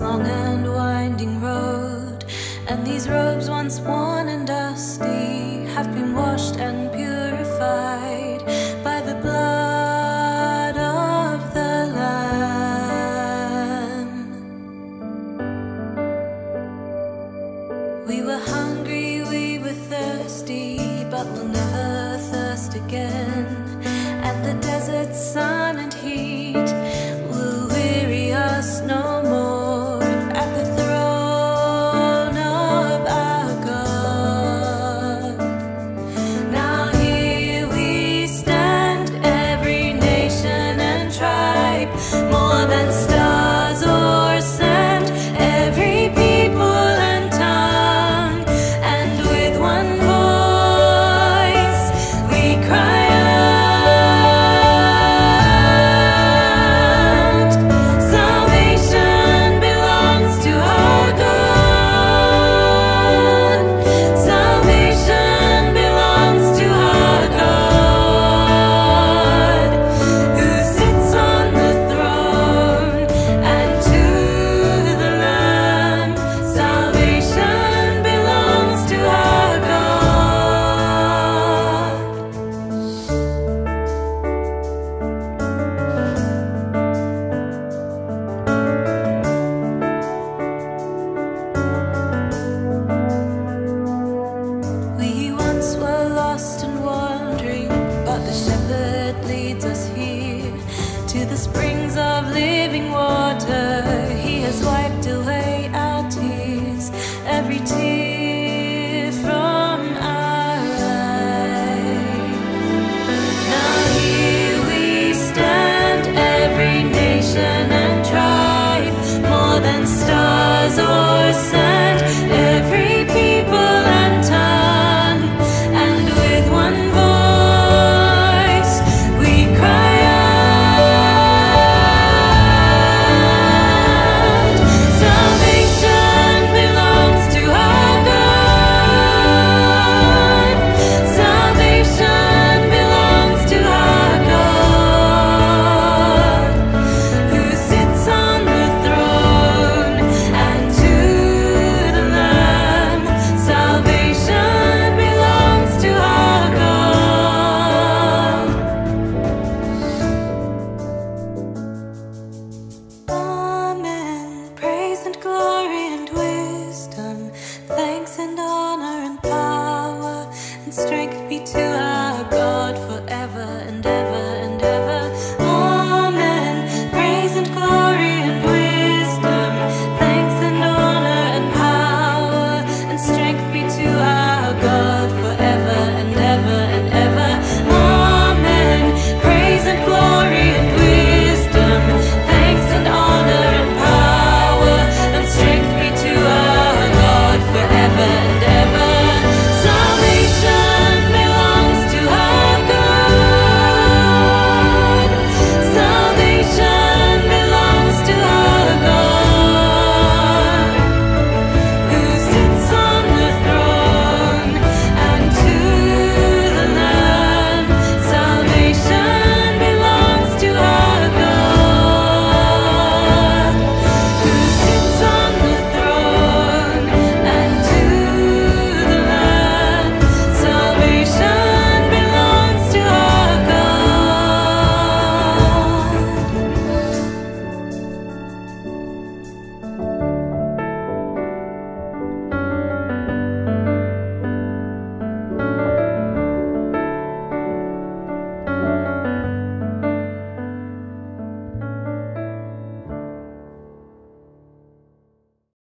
long and winding road. And these robes, once worn and dusty, have been washed and purified by the blood of the Lamb. We were hungry, we were thirsty, but we'll never thirst again. And the desert sun and heat. strength be to us.